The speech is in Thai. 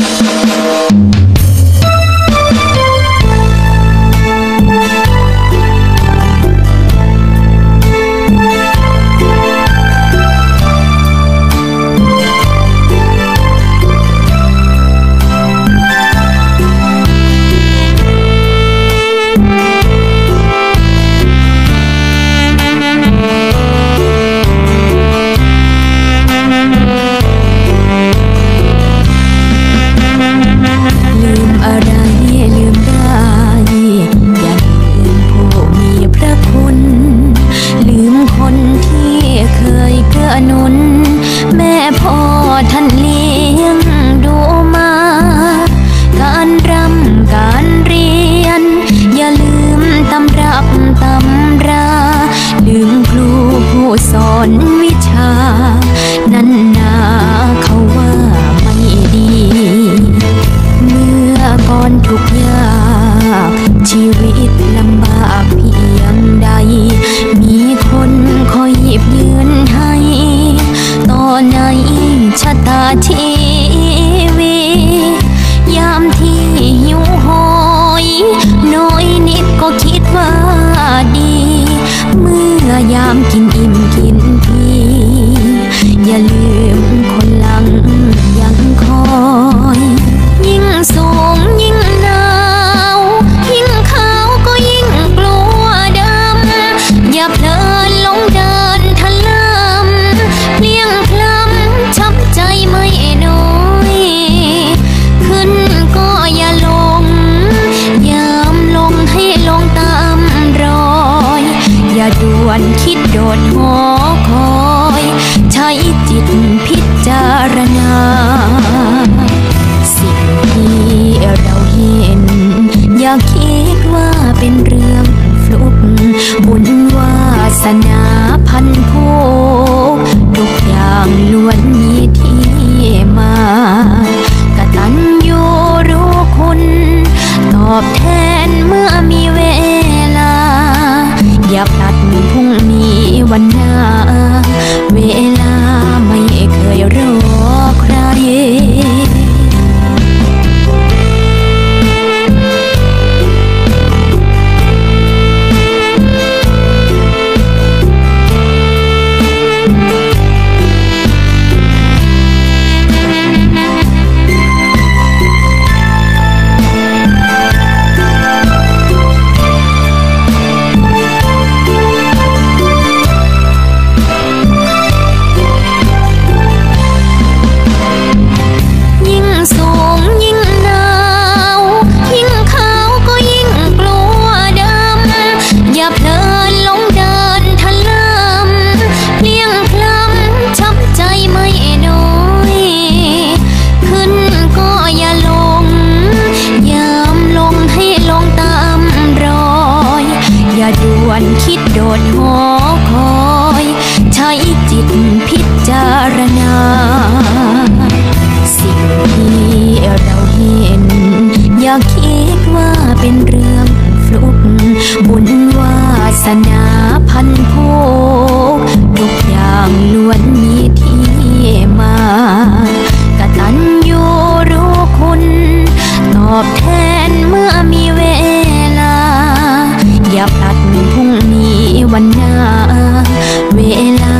you อน 诉 เป็นเรื่องฟลุกบุญวาสนาพันโพกทุกอย่างล้วนมีที่มากะตันอยู่รู้คุณ ตอบแทนเมื่อมีเวลา อย่าพลัดพรุ่งนี้วันหน้าเวลา